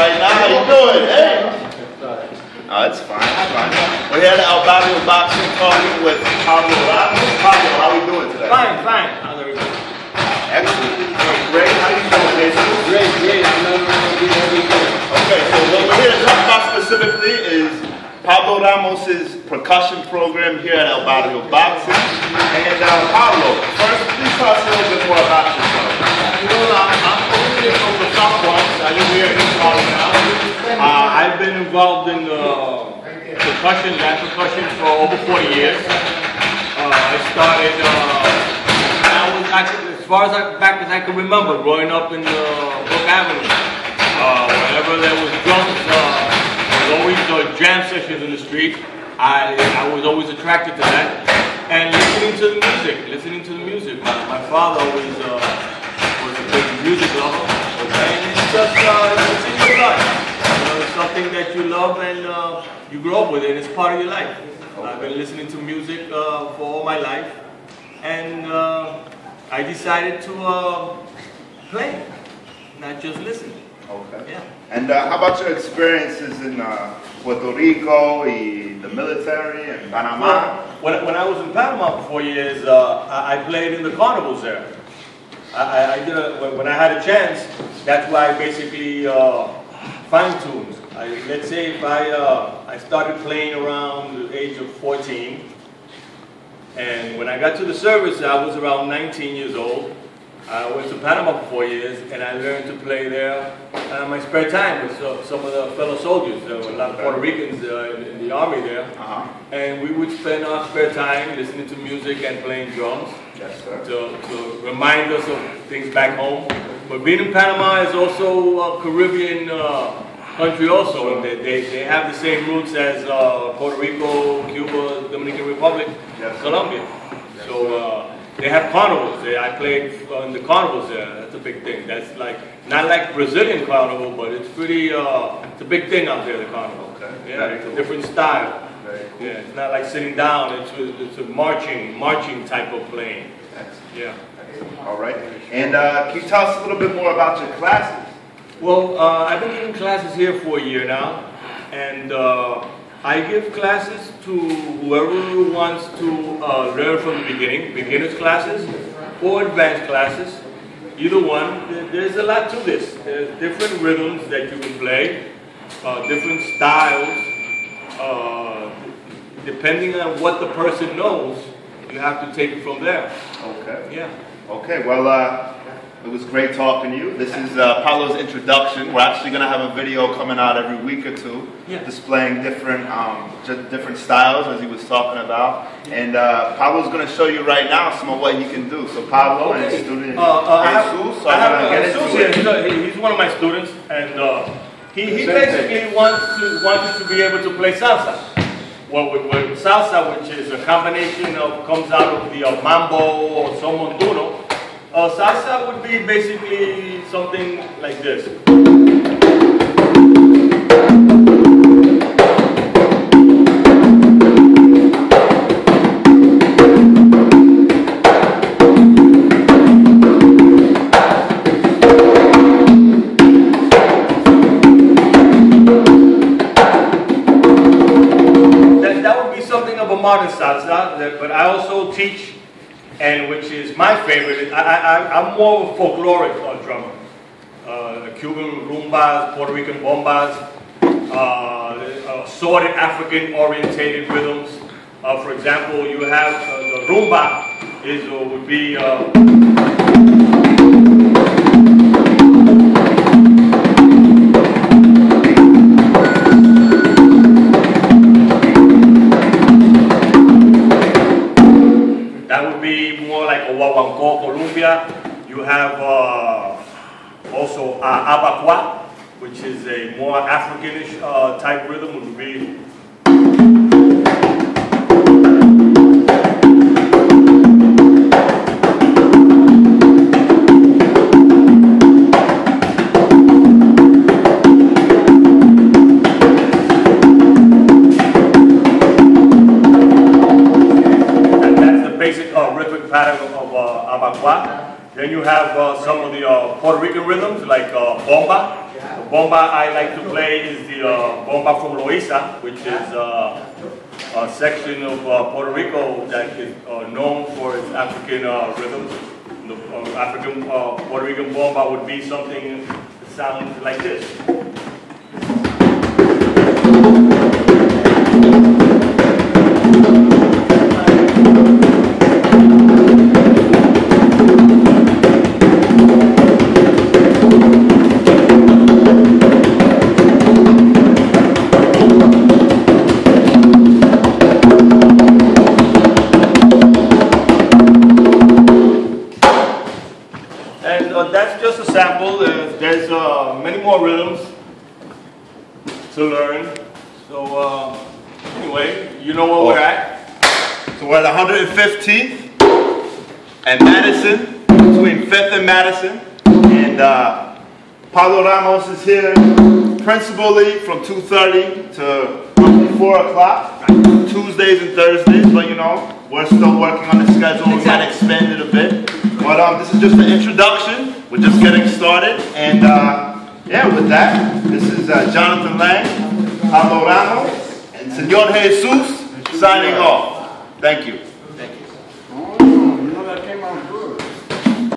right now. How you doing? Hey. Oh, it's fine. It's fine. We're here at El Boxing Party with Pablo Ramos. Pablo, how are we doing today? Fine, fine. How are? Excellent. Great. How are you doing, Jason? Great, great. I'm not going to be every day. Okay, so what we're here to talk about specifically is Pablo Ramos's percussion program here at El Barrio Boxing. And uh, Pablo, first, please talk percussion, jazz percussion for over 40 years. Uh, I started, uh, I was, as far as I, back as I can remember, growing up in uh, Brook Avenue. Uh, whenever there was drums, uh, there was always uh, jam sessions in the street. I, I was always attracted to that. And listening to the music, listening to the music. My, my father always uh, was a big music lover. And it's just, uh, it's in your blood. You know, it's something that you love and uh, you grow up with it. It's part of your life. I've been listening to music uh, for all my life. And uh, I decided to uh, play, not just listen. Okay. Yeah. And uh, how about your experiences in uh, Puerto Rico, the military, and Panama? Well, when, when I was in Panama for four years, uh, I, I played in the carnivals there. I, I, did a, when, I had a chance, that's why I basically uh, fine-tuned. I, let's say if I, uh, I started playing around the age of 14, and when I got to the service, I was around 19 years old. I went to Panama for four years, and I learned to play there uh, my spare time with uh, some of the fellow soldiers. There were a lot of Puerto Ricans uh, in, in the army there. Uh-huh. And we would spend our spare time listening to music and playing drums Yes, sir. to, to remind us of things back home. But being in Panama is also a Caribbean uh, country also. They, they, they have the same roots as uh, Puerto Rico, Cuba, Dominican Republic, Yes. Colombia. So uh, they have carnivals. They, I played uh, in the carnivals there. That's a big thing. That's like, not like Brazilian carnival, but it's pretty, uh, it's a big thing out there, the carnival. Okay. Yeah, it's a cool. different style. Very cool. Yeah, it's not like sitting down. It's a, it's a marching, marching type of playing. Excellent. Yeah. All right. And uh, can you tell us a little bit more about your classes? Well, uh, I've been giving classes here for a year now, and uh, I give classes to whoever wants to uh, learn from the beginning, beginners classes or advanced classes. Either one. There's a lot to this. There's different rhythms that you can play, uh, different styles. Uh, depending on what the person knows, you have to take it from there. Okay. Yeah. Okay, well, uh, it was great talking to you. This is uh, Paulo's introduction. We're actually going to have a video coming out every week or two Yeah. displaying different um, just different styles, as he was talking about. And uh, Paulo's going to show you right now some of what he can do. So, Pablo and his student Uh, uh, I have, Jesus I have going to uh, get Jesus it. He's, one of my students, and uh, he, he basically wants to wants you to be able to play salsa. Well, with, with salsa, which is a combination of comes out of the uh, mambo or son montuno. Uh, salsa would be basically something like this. Modern but I also teach, and which is my favorite, I, I'm more of a folkloric uh, drummer. Uh, Cuban rumbas, Puerto Rican bombas, uh, assorted African orientated rhythms. Uh, for example, you have uh, the rumba is, uh, would be would be more like a guaguancó, columbia. You have uh, also uh, Abakuá, which is a more Africanish uh, type rhythm. Would be Then you have uh, some of the uh, Puerto Rican rhythms like uh, bomba. The bomba I like to play is the uh, bomba from Loiza, which is uh, a section of uh, Puerto Rico that is known for its African rhythms. The African Puerto Rican bomba would be something that sounds like this. Many more rhythms to learn. So uh, anyway, you know where we're at. So we're at 115th and Madison, between 5th and Madison. And uh, Pablo Ramos is here principally from 2.30 to 4 o'clock, Tuesdays and Thursdays, but you know, we're still working on the schedule. We might expand it a bit. But um, this is just an introduction. We're just getting started. And uh, yeah, with that, this is uh, Johnathon Lang, Pablo Ramos, and Senor Jesus signing off. Thank you.